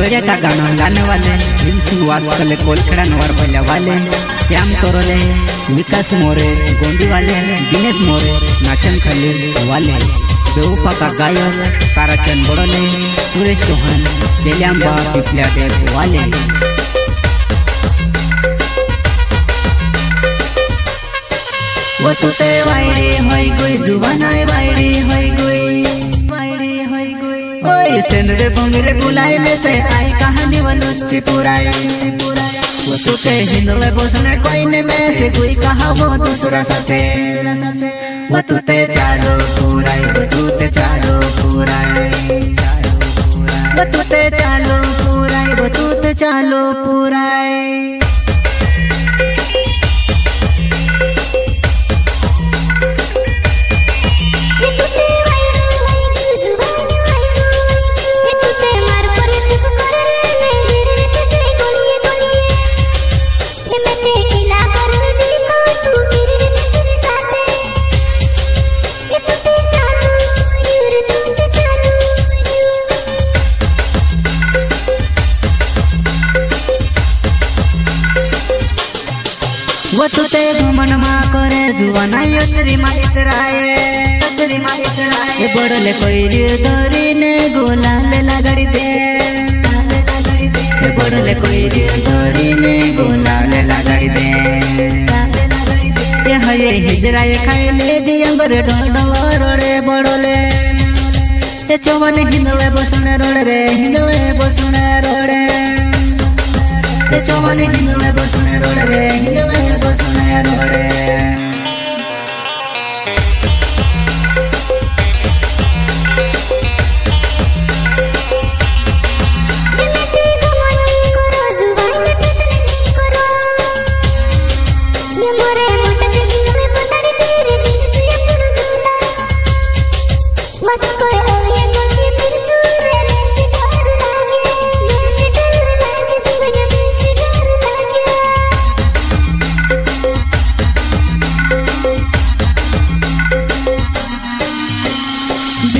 का गाना गाने वाले. हिंसू वास्कले कोलखड़ा नवर पहले वाले. श्याम तोरले, विकास मोरे गोंडी वाले दिनेश मोरे, नाचन खली वाले. बेऊपा का गायक ताराचंद बड़ोले, सुरेश चौहान जेलियांबा पिपल्या देव वाले वो तुते वाइडी होई गुई जुबानाई वाइडी होई गुई. ओए सेनरे बंगरे बुलाई ले से आई कहानी वलुच्ची पुराई। वो तुते हिंदुले बोसने कोई ने में। से कोई कहा वो दूसरा साथे। वो तुते चालो पुराई वो तुते चालो पुराई। वो तुते चालो पुराई वो तुते चालो पुराई। वो तुते घुमन मा करे जुवाना योतरी मा इतराए योतरी मा इतराए ये बड़ले कोई रे दरी ने गोला ले लगड़ी दे। ये बड़ले कोई रे दरी ने गोला ले लगड़ी दे। ये हये हिजरा ये खाए ले दिया दियंगर डोडो रोड़े बड़ोले। ये चोमने हिंदले बसने रोड़े रे हिंदले बसने रोड़े। ये हिंदू में बसुने रोड़े हिंदू में बसुने रोड़े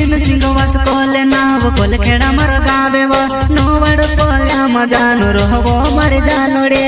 ಭೀಮ ಸಿಂಗ ವಾಸ ಕೋಲೆ ನಾವು ಕೊಲೆ ಕೆಡ ಮರ ಗಾವೆವ ನೋವಡ ಕೋಲೆ ಮಜಾನು ರೋಹವೋ ಮರಿ ಜಾನುಡೆ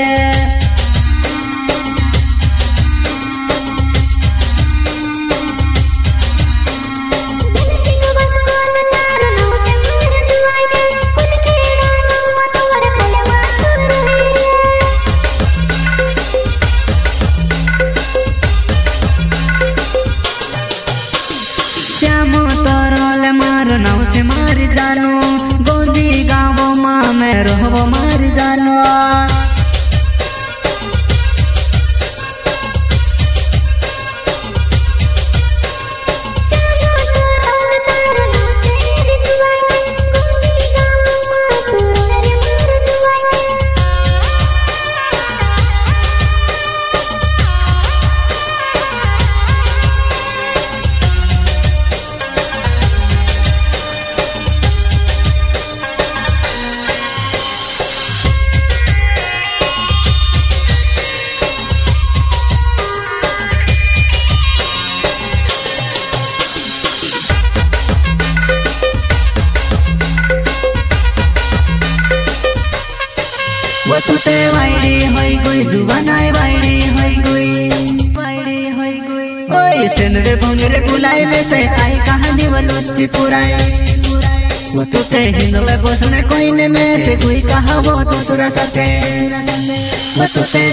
वो तुते वाइडी होई गुई जुबानाई वाइडी होई गुई ओए सेनरे भंगरे बुलाई ले से आई कहानी वलुच्ची पुराई। वो तुते हिंदले बसने कोई ने में से कोई कहा वो दूसरा साथे वो तुते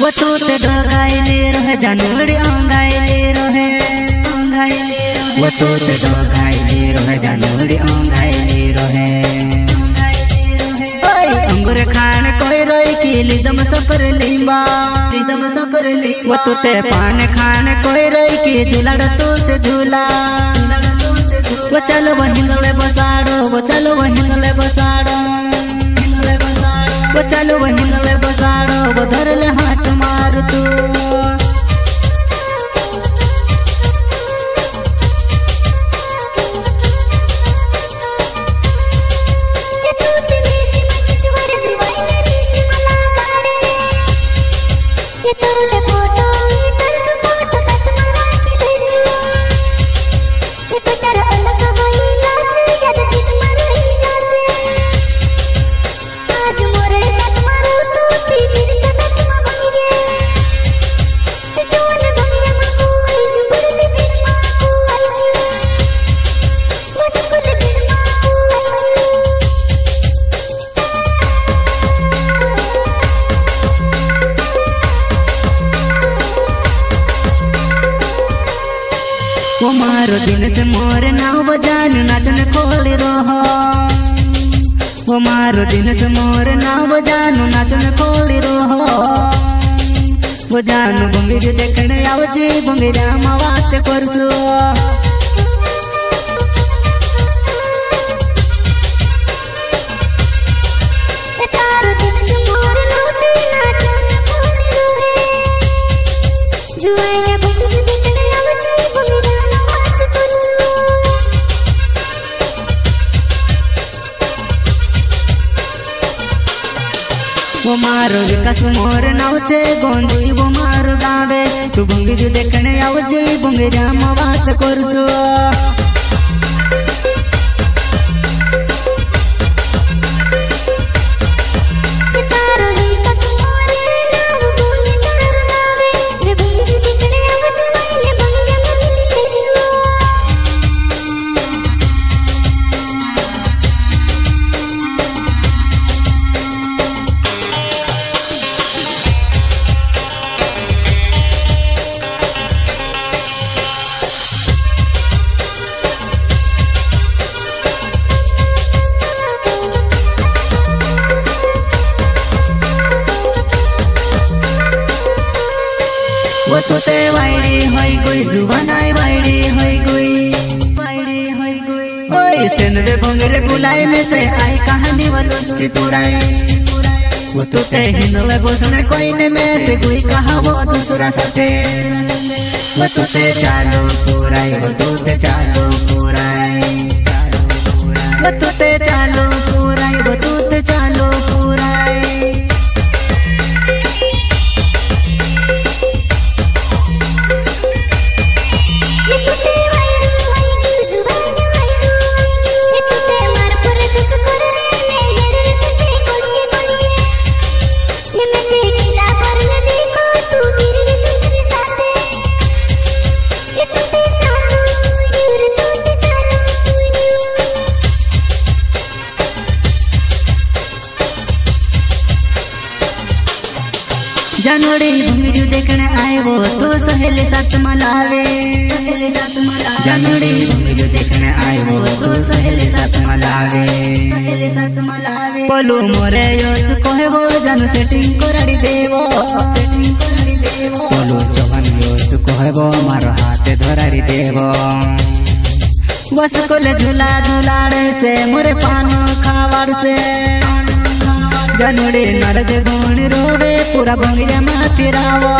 वो तोते डगाइले रहे जानवड़ी अंगाइले रहे अंगाइले वो तोते डगाइले रहे जानवड़ी अंगाइले रहे। ओए अंगुर खान कोई रोई किली रिदम सकर लिंबा लिंबा। वो तुते पान खान कोई रही की झूलाड़ तू से झूला वो चलो वो हिंगले बसाड़ो वो चलो वो हिंगले बसाड़ो। वो चलो बहन हिंगले बसाड़ो वो धरले हाथ मार तू। मारो दिन से मोर नाव जान, नाचन खोल रहो वो मारो दिन से मोर नाव जान, नाचन खोल रहो वो जान बंगीर देखने आओ जी राम आवाज़ करसो मारो विकास मोर नाव गोंदी वो गावे तू बंगीर देखने आवजे जी बंगीर मावात करसो। भंगरे बुलाए में से आई कहानी वो तो कोई ने में से कोई कहा वो दूसरा साथे वो तो ते चालो पुराई, वो तो ते चालो पुराई। वो तो ते चालो पुराई, वो तो ये मैं तो मलावे सहेले साथ मलावे जनवरी देखने आए वो तो सहेले सहेले साथ बोलो मोरे योस कोहे वो जन सेटिंग कोराड़ी देवो सेटिंग कोराड़ी देवो। बोलो चौहान योस कहबो मारो हाथे धरारी देवो। बस कोले झूला झूलाड़े से मोरे पानो खावाड़ से जनवरी नरद गुण रोवे पूरा भंगिया मा फिरावो।